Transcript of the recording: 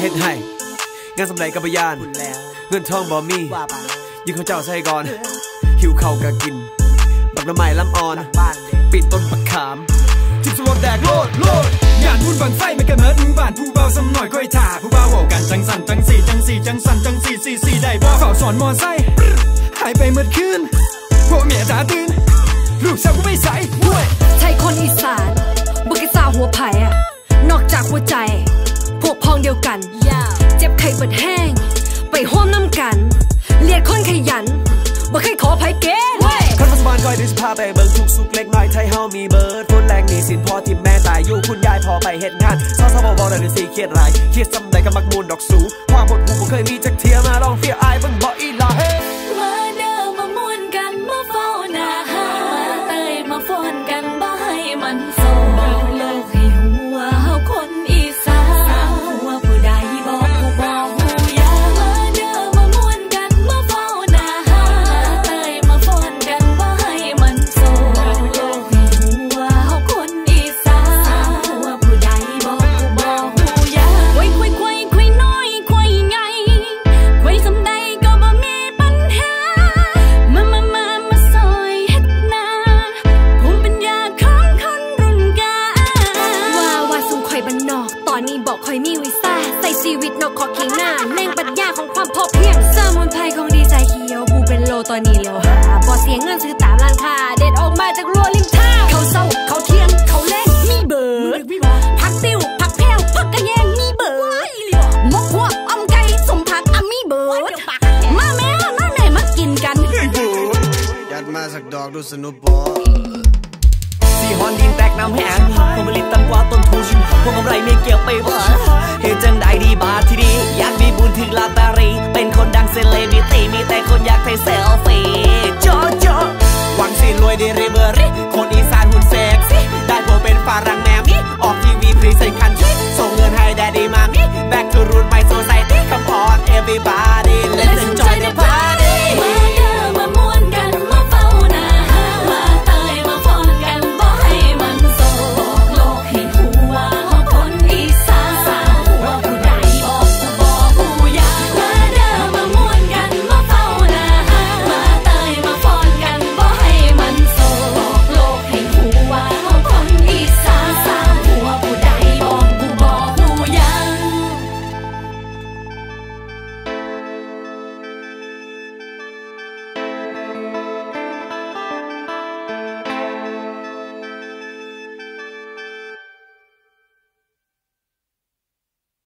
เฮ็ดให้งานสำเร็จกับพยานเงินทองบ่มีว่ยิงเขาเจ้าใส่ก่อนหิวเข่ากะกิน บักน้ำไม้ลำอ่อนบ้านเด็กปีนต้นบักขามทิพสวดแดกโลดโลดงานบุญบันไฟไม่กันเมิดบ้านผู้เบาสำหน่อยค่อยถ่าผู้เบาเว้ากันจังสันจังสี่จังสี่จังสันจังสี่สี่สี่ได้บ่เฝ้าสอนมอไซค์หายไปเมื่อคืนพวกเมียจ๋าตื่นลูกสาวกูไม่ใส่เว้ยใช่คนอีสานบุกิสาหัวไผ่อะนอกจากหัวใจ บไข้เปิดแห้ง ไปห้วมน้ำกัน เลียดคนขยันบ่เคยขอไผเกณฑ์เว้ยคนปัจจุบันคอยดึงสภาพไปเบิ่งทุกสุขเล็กน้อยไทยเฮามีเบิร์ดคนแรงหนี่สินพอทิมแม่ตายอยู่คุณยายพอไปเฮ็ดงานซอสบบอกได้เลยสิเครียดไรเครียดจำได้กับมักมูลดอกสูความหดหูบ่เคยมีจักเทียมาลองเฟียอายเบิ่งบ่อี กขอเคียงหน้าแน่งปัญญาของความพอเพียงสมุนไพรของดีใจเขียวบูเป็นโลตอนนี้เร็วหาบ่เสียเงินซื้อตามร้านค้าเด็ดออกมาจากรัวริมทางเขาเศร้าเขาเที่ยงเขาเล่นมีเบิร์ดผักติ้วผักแพวผักกระแยงมีเบิร์ดมกหัวอมไก่สมผักอะมีเบิร์ดมาแม่มาไหนมากินกันยัดมาสักดอกดูสนุกปอสีฮอนดินแตกน้ำแห้งผลผลิตต่ำกว่าต้นทุนพวก myself.